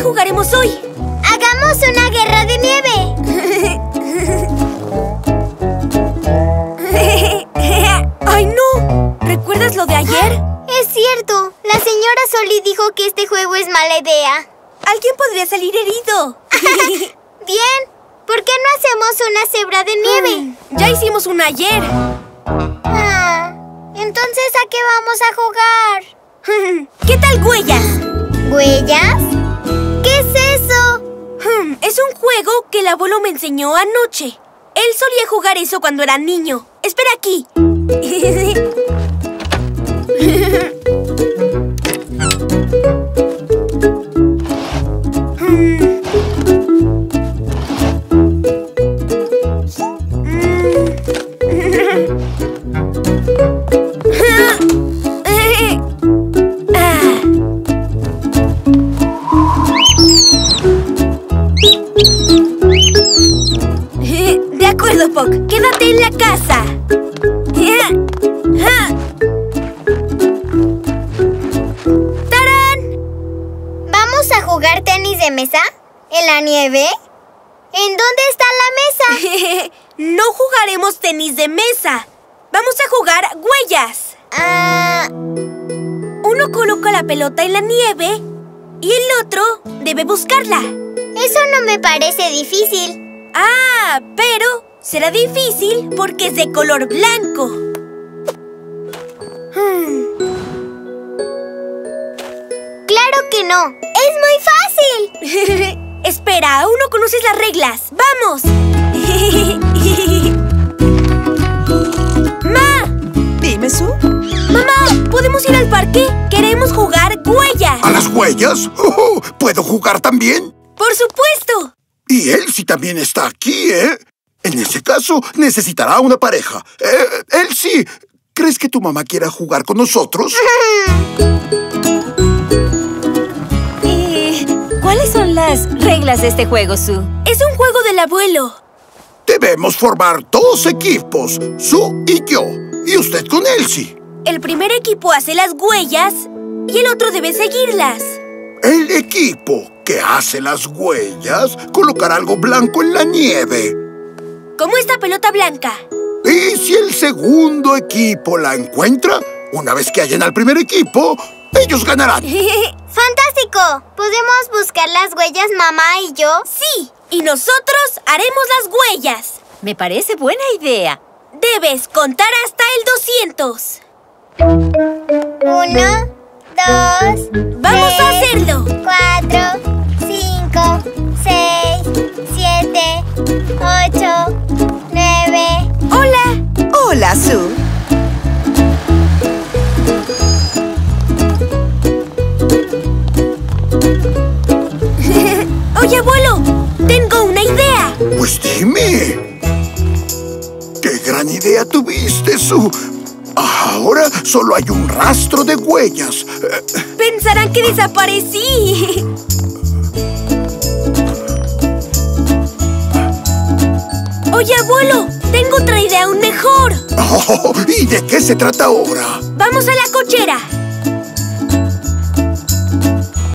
qué jugaremos hoy? ¡Hagamos una guerra de nieve! ¡Ay, no! ¿Recuerdas lo de ayer? Es cierto. La señora Soli dijo que este juego es mala idea. Alguien podría salir herido. Bien. ¿Por qué no hacemos una cebra de nieve? Mm, ya hicimos una ayer. Ah, entonces, ¿a qué vamos a jugar? ¿Qué tal huellas? ¿Huellas? Abuelo me enseñó anoche. Él solía jugar eso cuando era niño. Espera aquí. De acuerdo, Puck. Quédate en la casa. ¡Tarán! ¿Vamos a jugar tenis de mesa? ¿En la nieve? ¿En dónde está la mesa? no jugaremos tenis de mesa. Vamos a jugar huellas. Ah, Uno coloca la pelota en la nieve y el otro debe buscarla. Eso no me parece difícil. Ah, pero será difícil porque es de color blanco. Hmm, ¡Claro que no! ¡Es muy fácil! Espera, aún no conoces las reglas. ¡Vamos! ¡Ma! Dime, Su. ¡Mamá! ¿Podemos ir al parque? Queremos jugar huellas. ¿A las huellas? Oh, ¿Puedo jugar también? ¡Por supuesto! Y Elsie también está aquí, ¿eh? En ese caso, necesitará una pareja. Eh, Elsie, ¿crees que tu mamá quiera jugar con nosotros? ¿Y cuáles son las reglas de este juego, Su? Es un juego del abuelo. Debemos formar dos equipos, Su y yo. Y usted con Elsie. El primer equipo hace las huellas y el otro debe seguirlas. El equipo que hace las huellas colocará algo blanco en la nieve. Como esta pelota blanca. Y si el segundo equipo la encuentra, una vez que hallen al primer equipo, ellos ganarán. ¡Fantástico! ¿Podemos buscar las huellas mamá y yo? Sí, y nosotros haremos las huellas. Me parece buena idea. Debes contar hasta el 200. Uno, dos, ¡Vamos a hacerlo! cuatro, Oye, abuelo, tengo una idea. Pues dime. ¡Qué gran idea tuviste, Su! Ahora solo hay un rastro de huellas. Pensarán que desaparecí. Oye, abuelo, tengo otra idea aún mejor. oh, ¿Y de qué se trata ahora? Vamos a la cochera.